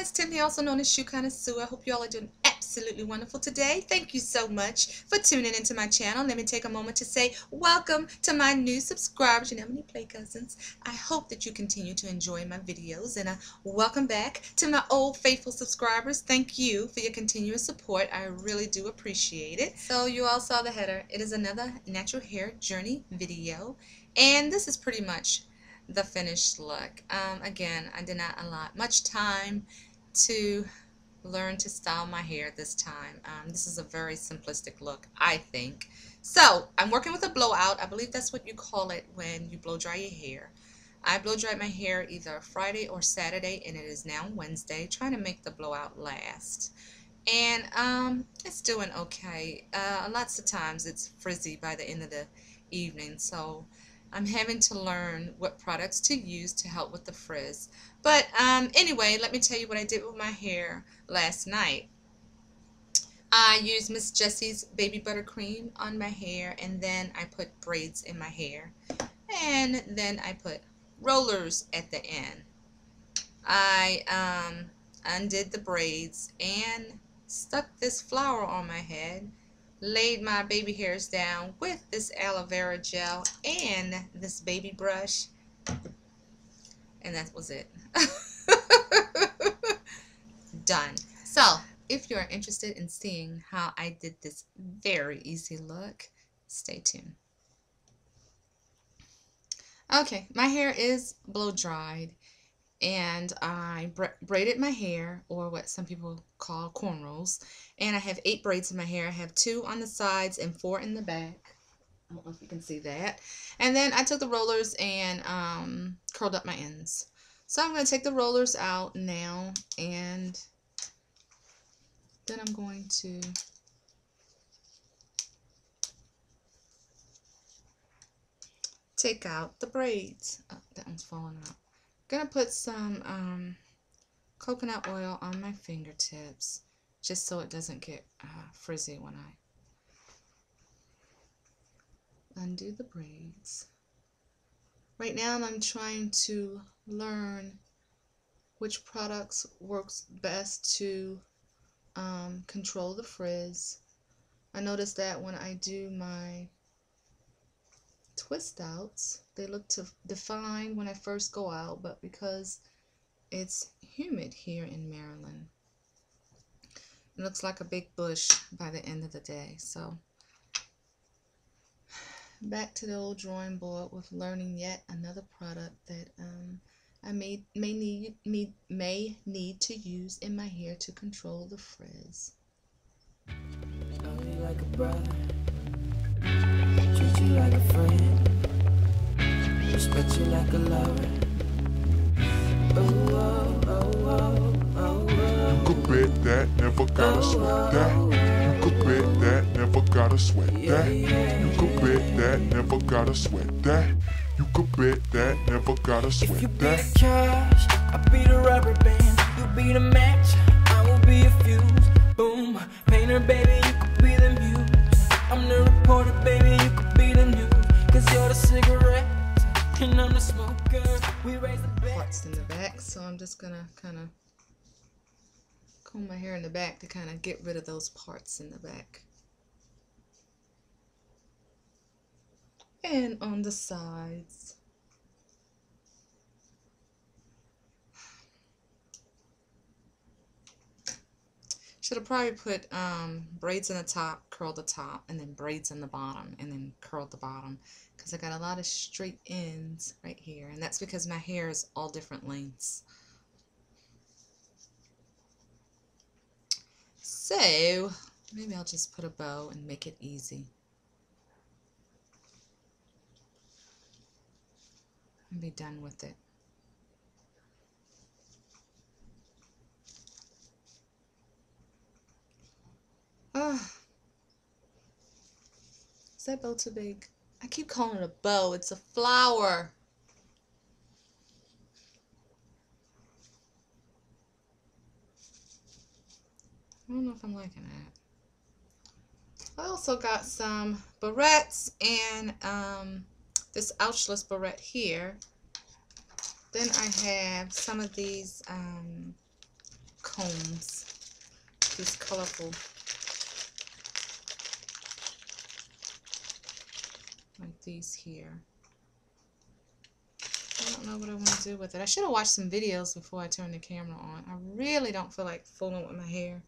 it's Tiffany, also known as Shoe Connoisseur. I hope you all are doing absolutely wonderful today. Thank you so much for tuning into my channel. Let me take a moment to say welcome to my new subscribers, your Nemini Play Cousins. I hope that you continue to enjoy my videos and uh, welcome back to my old faithful subscribers. Thank you for your continuous support. I really do appreciate it. So you all saw the header. It is another natural hair journey video and this is pretty much the finished look. Um, again, I did not allot much time to learn to style my hair this time. Um, this is a very simplistic look, I think. So, I'm working with a blowout. I believe that's what you call it when you blow dry your hair. I blow dried my hair either Friday or Saturday, and it is now Wednesday, trying to make the blowout last. And um, it's doing okay. Uh, lots of times it's frizzy by the end of the evening, so I'm having to learn what products to use to help with the frizz. But um, anyway, let me tell you what I did with my hair last night. I used Miss Jessie's Baby Butter Cream on my hair and then I put braids in my hair. And then I put rollers at the end. I um, undid the braids and stuck this flower on my head laid my baby hairs down with this aloe vera gel and this baby brush. And that was it. Done. So if you're interested in seeing how I did this very easy look stay tuned. Okay my hair is blow dried and I braided my hair, or what some people call cornrows, and I have eight braids in my hair. I have two on the sides and four in the back. I don't know if you can see that. And then I took the rollers and um, curled up my ends. So I'm going to take the rollers out now, and then I'm going to take out the braids. Oh, that one's falling out gonna put some um, coconut oil on my fingertips just so it doesn't get uh, frizzy when I undo the braids. Right now I'm trying to learn which products works best to um, control the frizz. I noticed that when I do my twist outs. They look to define when I first go out, but because it's humid here in Maryland, it looks like a big bush by the end of the day. So back to the old drawing board with learning yet another product that um, I may may need me may need to use in my hair to control the frizz. Respect you like a lover. Oh, oh, oh, oh, oh, oh. You could bet that, never gotta oh, sweat oh, that. Oh, you could bet that, never gotta sweat that. You could bet that, never gotta sweat that. You could bet that, never gotta sweat if you that. Be the cash, I'll be the rubber band. So I'm just gonna kind of comb my hair in the back to kind of get rid of those parts in the back. And on the sides. Should have probably put um, braids in the top, curl the top, and then braids in the bottom, and then curl the bottom. Because I got a lot of straight ends right here. And that's because my hair is all different lengths. So, maybe I'll just put a bow and make it easy. And be done with it. Ah. Is that bow too big? I keep calling it a bow. It's a flower. I don't know if I'm liking that. I also got some barrettes and um, this ouchless barrette here. Then I have some of these um, combs. These colorful. These here. I don't know what I want to do with it. I should have watched some videos before I turned the camera on. I really don't feel like fooling with my hair.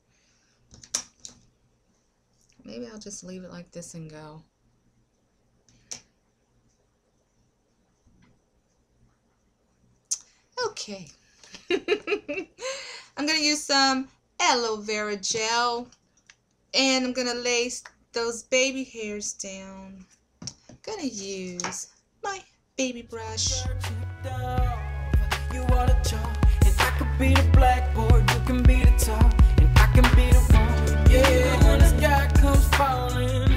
Maybe I'll just leave it like this and go. Okay. I'm going to use some aloe vera gel and I'm going to lace those baby hairs down. To use my baby brush. You are the top, and I could be the blackboard, you can be the top, and I can be the one. Yeah, when the sky comes falling,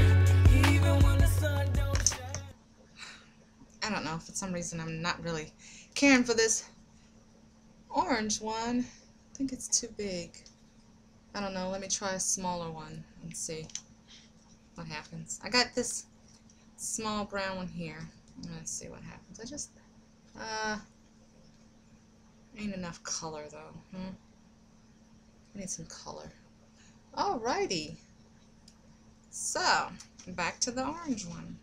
even when the sun don't shine. I don't know, for some reason I'm not really caring for this orange one. I think it's too big. I don't know, let me try a smaller one and see what happens. I got this small brown one here. Let's see what happens. I just, uh, ain't enough color though. Hmm? I need some color. Alrighty. So, back to the orange one.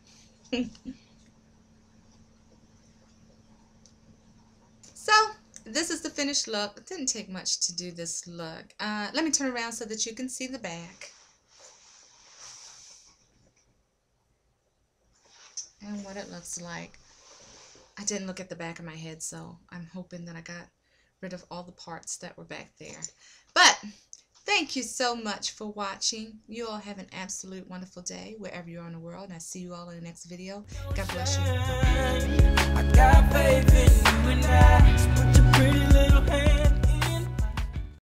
so, this is the finished look. It didn't take much to do this look. Uh, let me turn around so that you can see the back. And what it looks like. I didn't look at the back of my head, so I'm hoping that I got rid of all the parts that were back there. But thank you so much for watching. You all have an absolute wonderful day wherever you are in the world, and I see you all in the next video. God bless you.